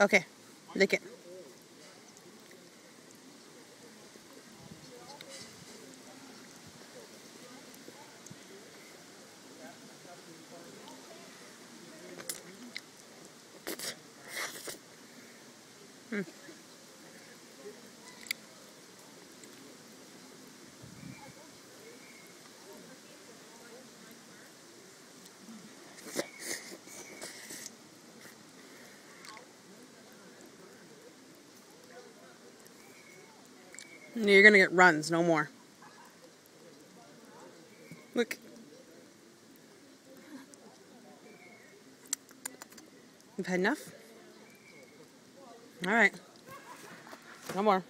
Okay, lick it. Hmm. You're gonna get runs, no more. Look. You've had enough? Alright. No more.